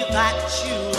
that you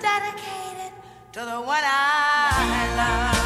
dedicated to the one I love.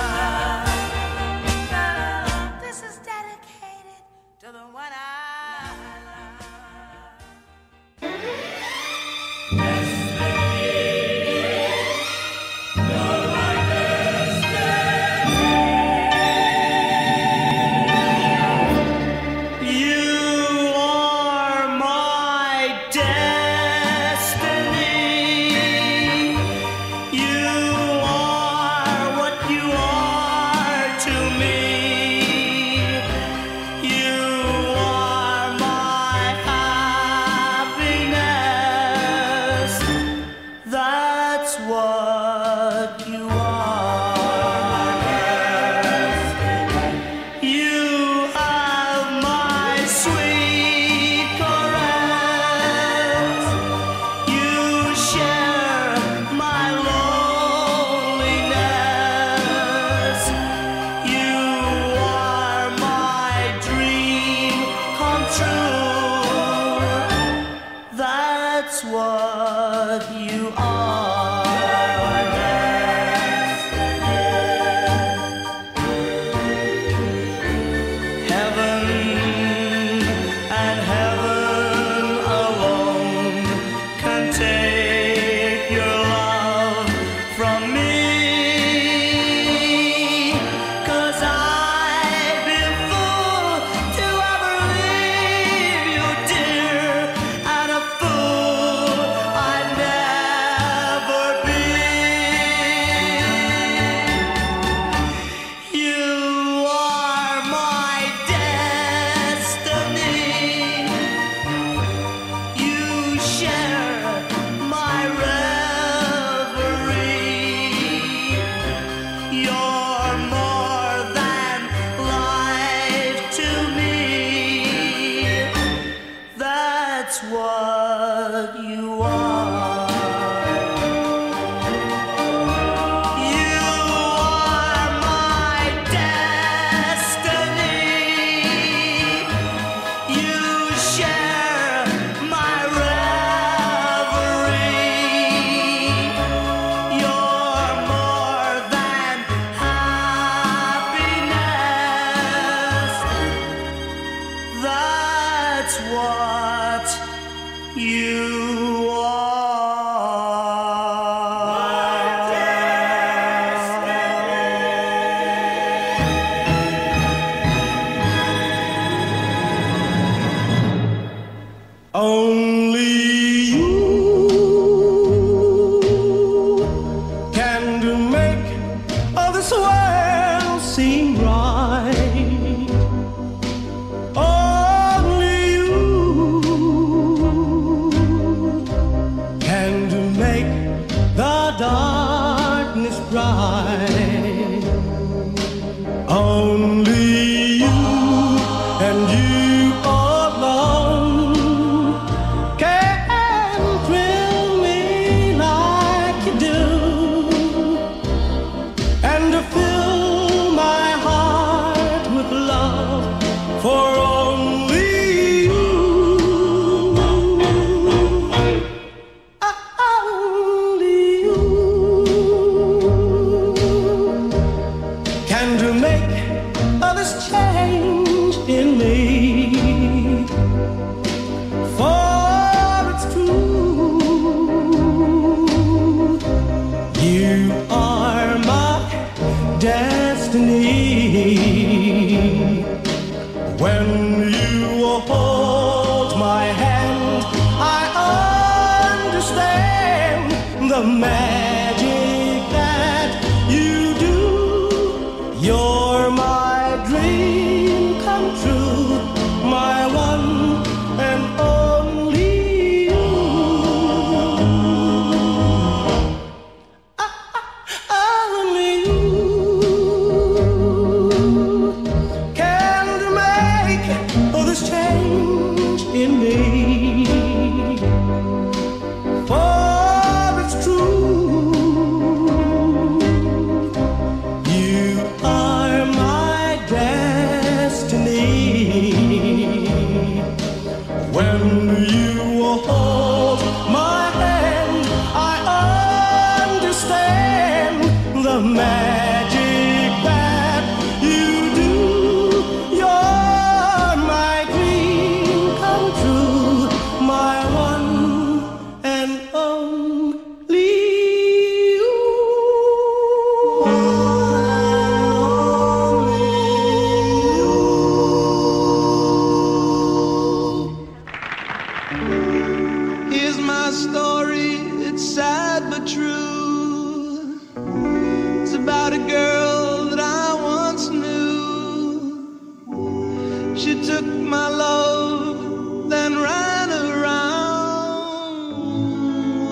Nothing but a hound dog,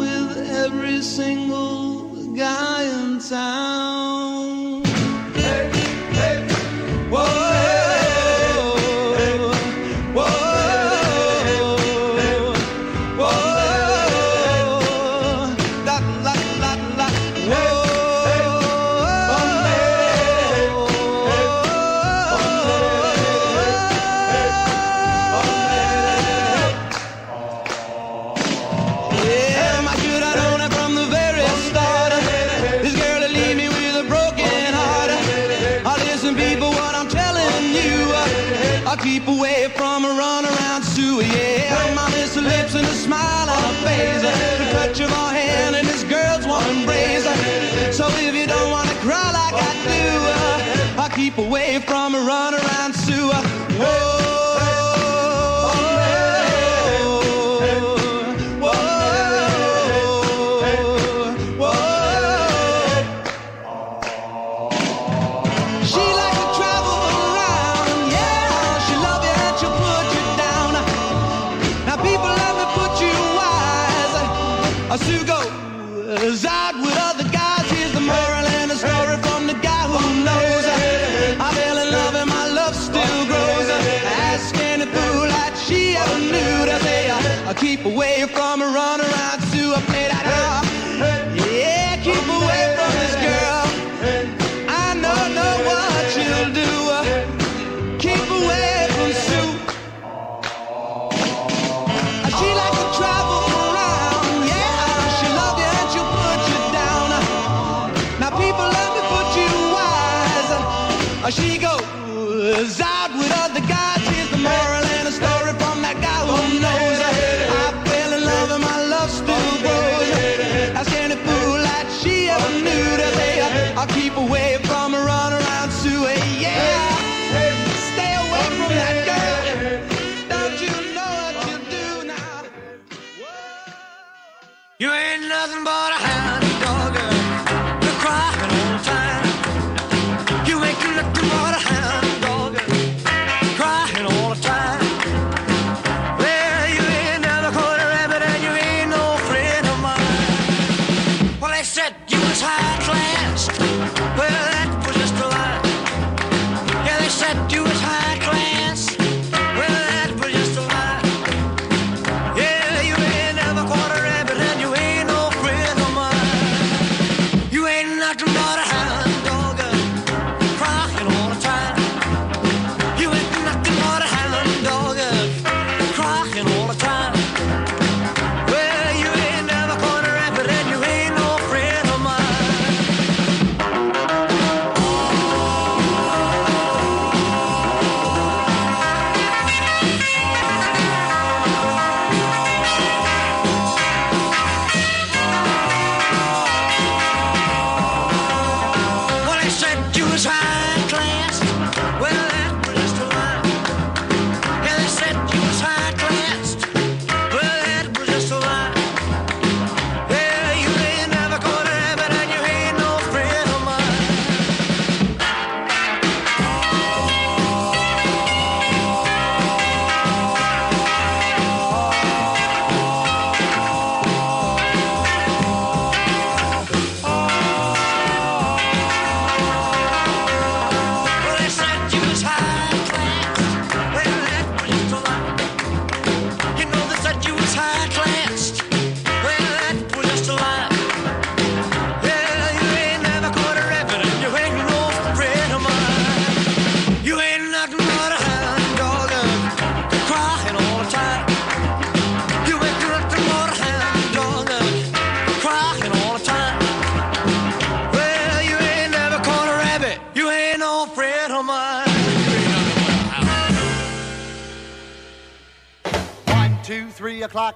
you're crying all the time. You ain't nothing but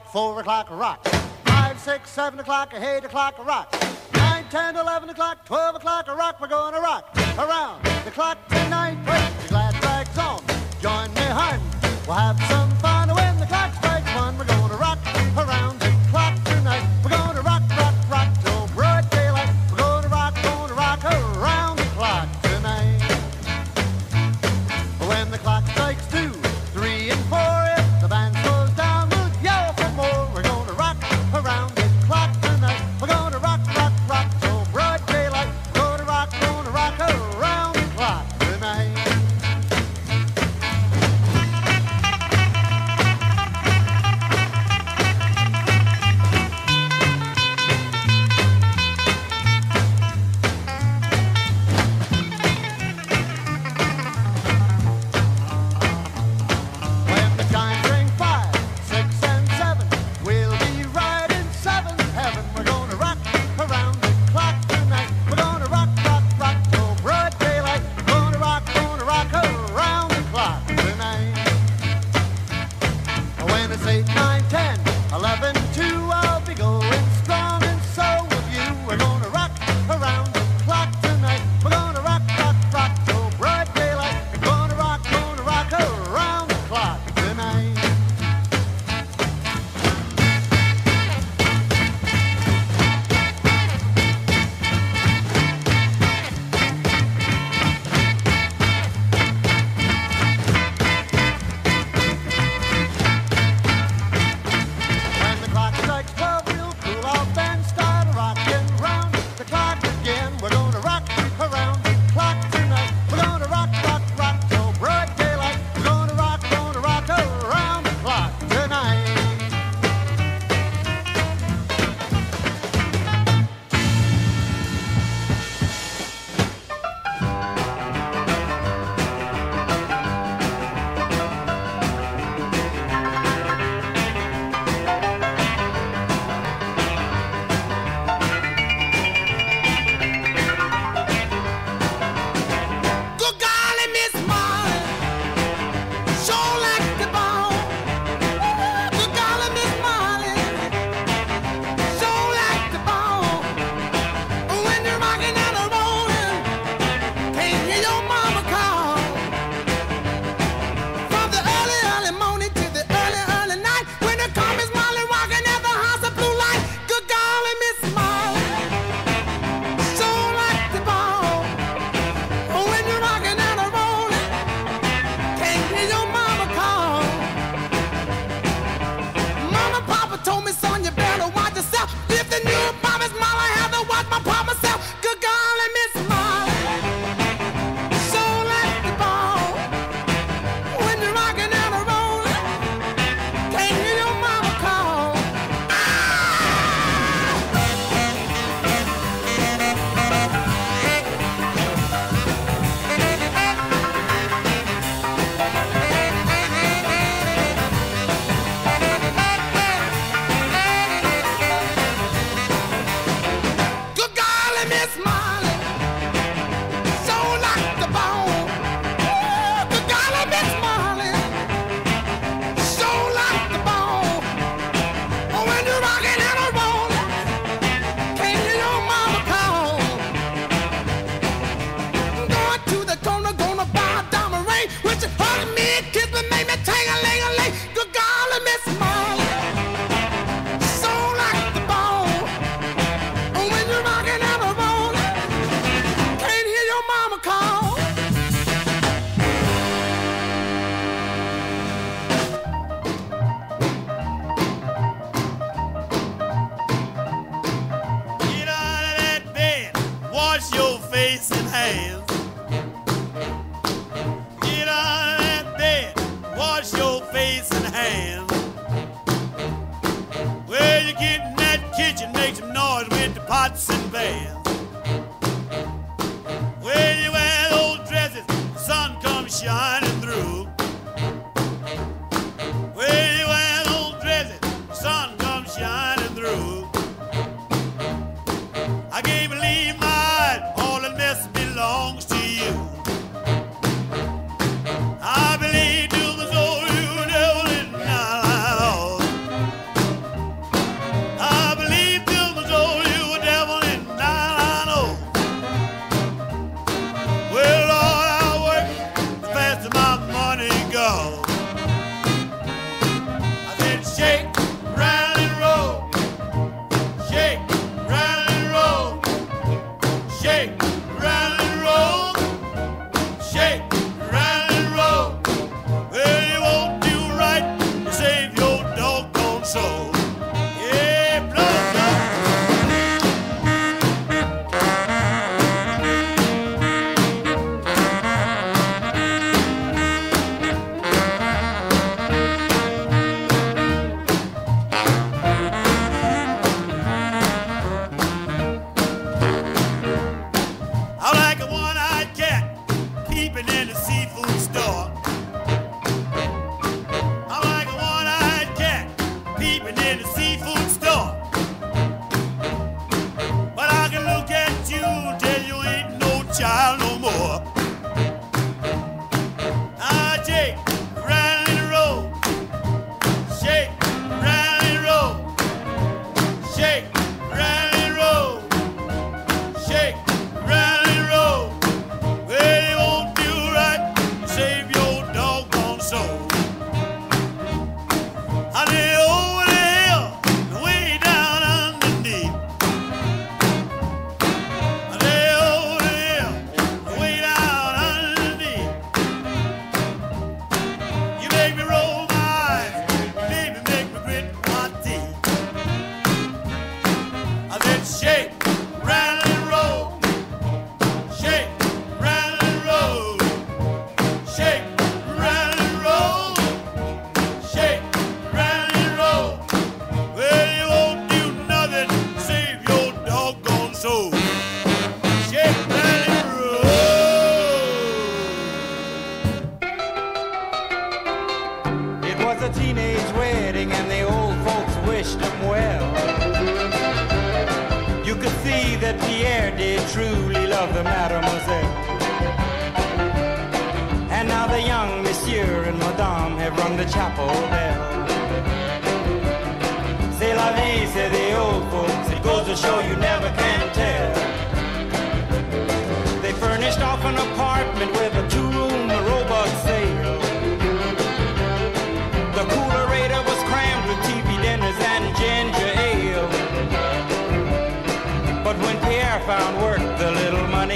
four o'clock, rock. Five, six, seven o'clock, eight o'clock, rock. Nine, ten, eleven o'clock, twelve o'clock, rock. We're gonna rock around the clock tonight. Wait, the glad drags on. Join me, hun. We'll have some fun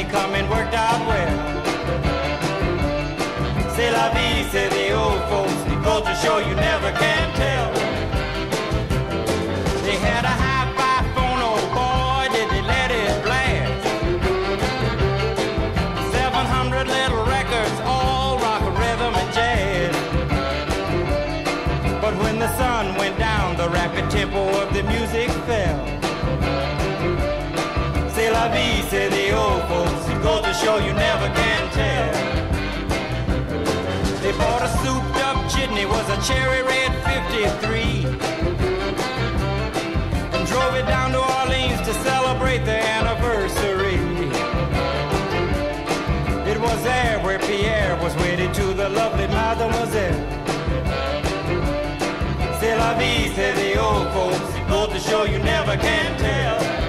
money coming worked out well. C'est la vie, say the old folks. The Culture show you never can tell. the old folks. It goes to show you never can tell. They bought a souped up chitney, was a cherry red 53. And drove it down to Orleans to celebrate the anniversary. It was there where Pierre was wedded to the lovely Mademoiselle. C'est la vie, say the old folks. It goes to show you never can tell.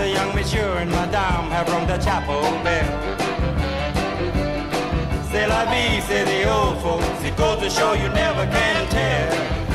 the young monsieur and madame have rung the chapel bell. C'est la vie, say the old folks. It goes to show you never can tell.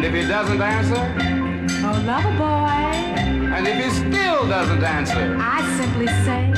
Doesn't answer. Oh love a boy. And if he still doesn't answer, I simply say,